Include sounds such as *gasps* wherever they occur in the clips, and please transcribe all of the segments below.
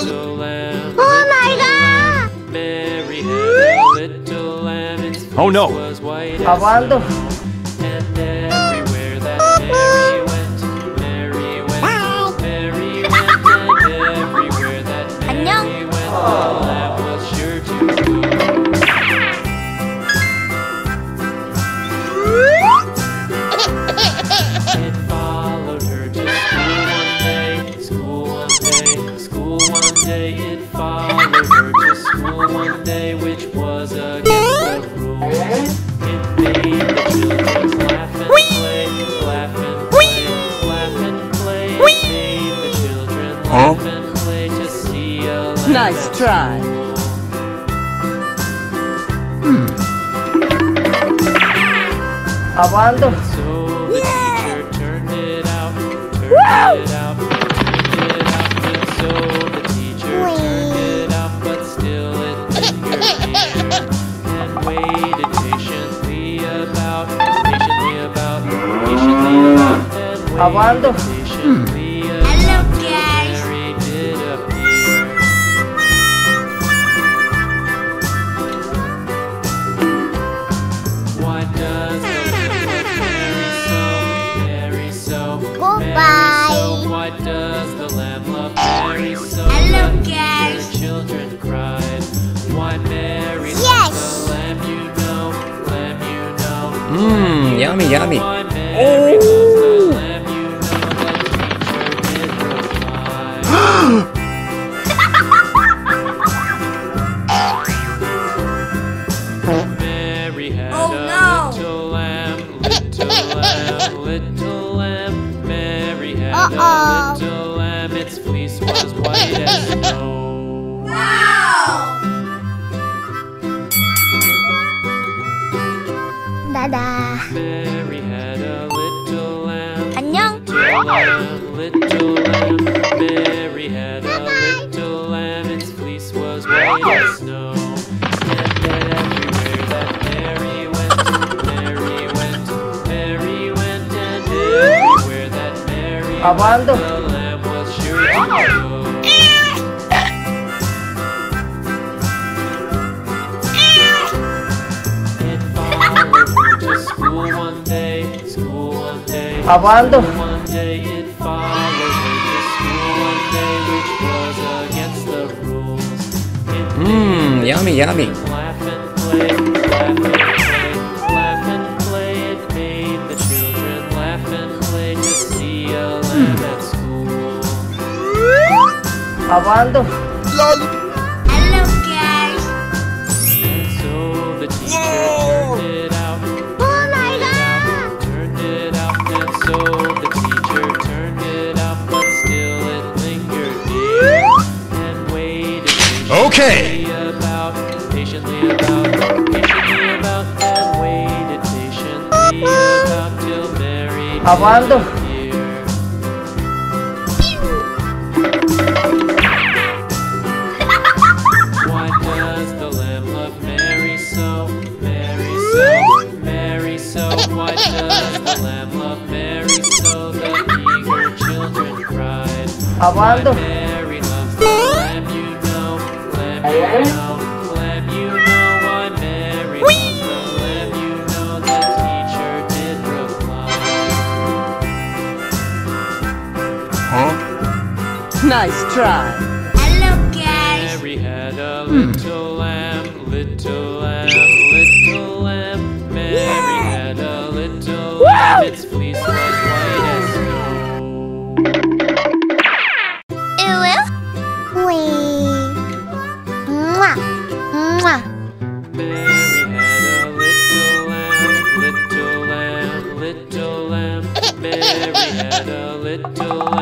little. Oh my god! Mary had a little lamb. Oh, no. fleece school which was against the rules. It made the children laugh and play, laugh and play, laugh and play. It made the children laugh and play to see a lamb Nice try. Hmm. Apaan tuh? So the teacher turned it out, turned it out, turned it out, and so so, Mary so, Mary Goodbye. so? Why does the lamb love Mary so? Hello, guys. Her children cried. Why Mary Yes. the lamb? You know, lamb, you know. Mmm, yummy, yummy. Why Uh-oh. a little lamb, its fleece was white as *laughs* snow. Dadah. Mary had a little lamb, 안녕. little lamb, little lamb. Mary had a little lamb, its fleece was white as snow. Against the rules. It Mmm, yummy, yummy. Apaan tuh? Hello, guys. And so the teacher turned it out, Oh my god! turned it out, and so the teacher turned it out, but still it lingered near and waited Okay. about, patiently about, patiently about, and waited patiently about till Mary Apaan so. Why does the lamb love Mary so? The eager children cried. Apaan? Mary loves the lamb, you know, lamb, you know, lamb, you know. Why Mary loves the lamb, you know. The teacher did reply. Nice try. Hello, guys. Mary had a little Mwah. Mary had a little lamb, little lamb, little lamb. Mary had a little lamb,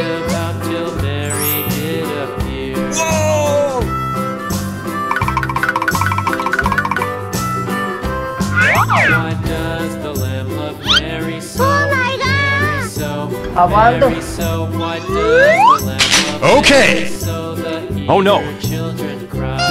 about till Mary did appear. Whoa! Why does the lamb love Mary so? Oh my God! So Mary so. Does the lamb love okay. Mary so? Okay. oh no. Children cry.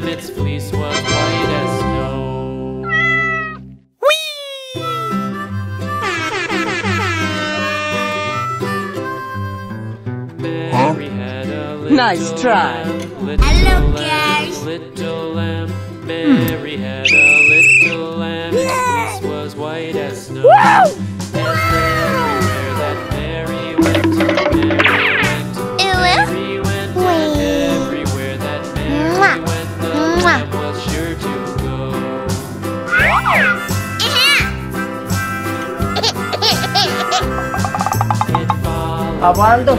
them its fleece was white as snow. Nice try. Hello, guys. Little lamb. Hmm. Mary had a little lamb. Was white as snow. Hablando.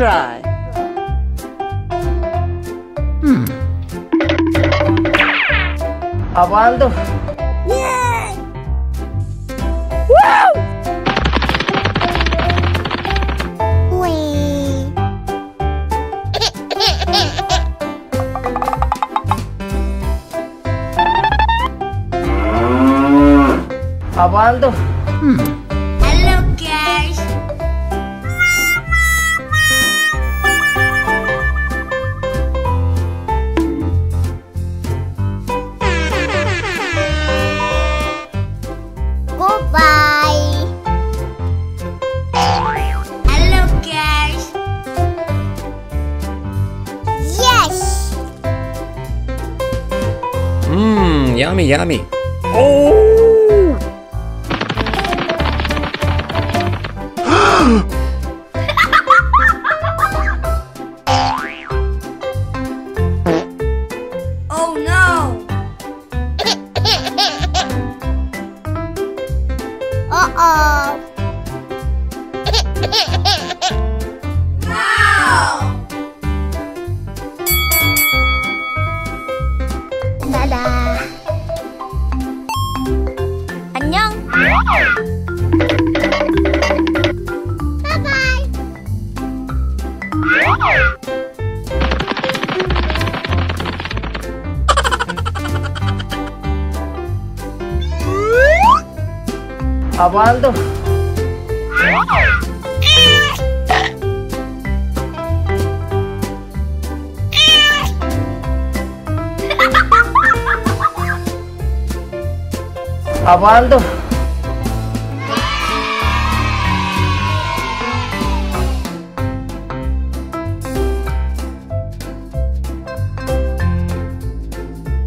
try. Hmm. Abaldo. Yay! Woo! *laughs* Abaldo. Hmm. Yummy, yummy. Oh! *gasps* oh no! Apaan tuh? Apaan tuh?